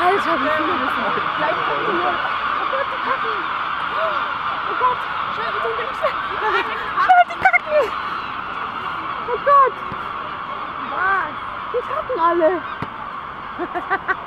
Alter, wie viele das sind. Gleich kommt die hier. Oh Gott, die kacken. Oh Gott, schau, die tun nicht Schau, die kacken. Oh Gott. Was? Die kacken alle.